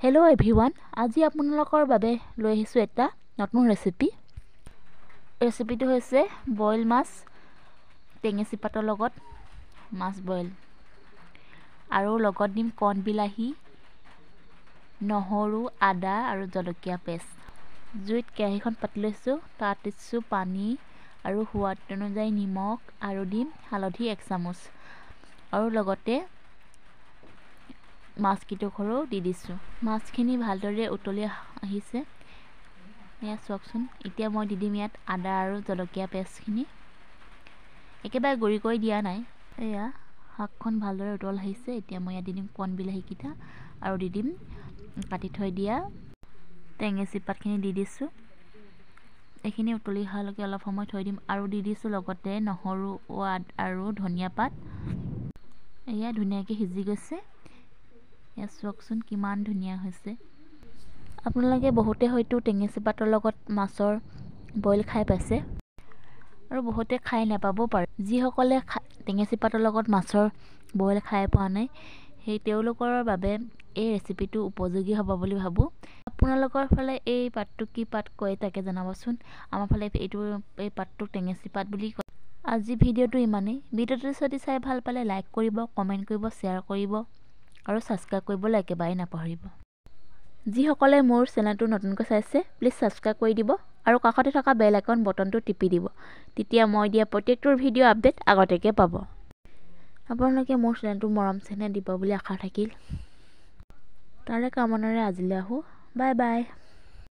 Hello everyone আজি আপোনালোকৰ বাবে লৈ আহিছোঁ এটা নতুন ৰেচিপি ৰেচিপিটো হৈছে বইল মাছ টেঙেচি পাতৰ লগত মাছ বইল আৰু লগত দিম কণ বিলাহী নহৰু আদা আৰু জলকীয়া পেষ্ট। জুইত কেৰাহীখন পাতি লৈছোঁ। তাত দিছোঁ পানী আৰু সোৱাদ অনুযায়ী নিমখ আৰু দিম হালধি এক চামুচ। আৰু লগতে মাছকেইডোখৰো দি দিছোঁ। মাছখিনি ভালদৰে উতলি আহিছে। এয়া চাওকচোন এতিয়া মই দি দিম ইয়াত আদা আৰু জলকীয়া পেষ্টখিনি। একেবাৰে গুড়ি কৰি দিয়া নাই। এয়া শাকখন ভালদৰে উতল আহিছে। এতিয়া মই ইয়াত দি দিম কণ বিলাহীকেইটা আৰু দি দিম কাটি থৈ দিয়া টেঙেচি পাতখিনি দি দিছোঁ। এইখিনি উতলি অহালৈকে অলপ সময় থৈ দিম আৰু দি দিছোঁ লগতে নহৰু আৰু ধনিয়া পাত। এয়া ধুনীয়াকৈ সিজি গৈছে। এয়া চাওকচোন কিমান ধুনীয়া হৈছে। আপোনালোকে বহুতে হয়তো টেঙেচি পাতৰ লগত মাছৰ বইল খাই পাইছে। আৰু বহুতে খাই নাপাবও পাৰে। যিসকলে টেঙেচি পাতৰ লগত মাছৰ বইল খাই পোৱা নাই সেই তেওঁলোকৰ বাবে এই ৰেচিপিটো উপযোগী হ'ব বুলি ভাবোঁ। আপোনালোকৰ ফালে এই পাতটো কি পাত কয় তাকে জনাবচোন। আমাৰ ফালে এইটো এই পাতটো টেঙেচি পাত বুলি কয়। আজি ভিডিঅ'টো ইমানেই। ভিডিঅ'টো যদি চাই ভাল পালে লাইক কৰিব কমেণ্ট কৰিব শ্বেয়াৰ কৰিব। আৰু ছাবস্ক্ৰাইব কৰিবলৈ একেবাৰে নাপাহৰিব। যিসকলে মোৰ চেনেলটো নতুনকৈ চাইছে প্লিজ ছাবস্ক্ৰাইব কৰি দিব আৰু কাষতে থকা বেল আইকন বটনটো টিপি দিব। তেতিয়া মই দিয়া প্ৰত্যেকটোৰ ভিডিঅ' আপডেট আগতীয়াকৈ পাব। আপোনালোকে মোৰ চেনেলটো মৰম চেনেল দিব বুলি আশা থাকিল। তাৰে কামনাৰে আজিলৈ আহোঁ। Bye bye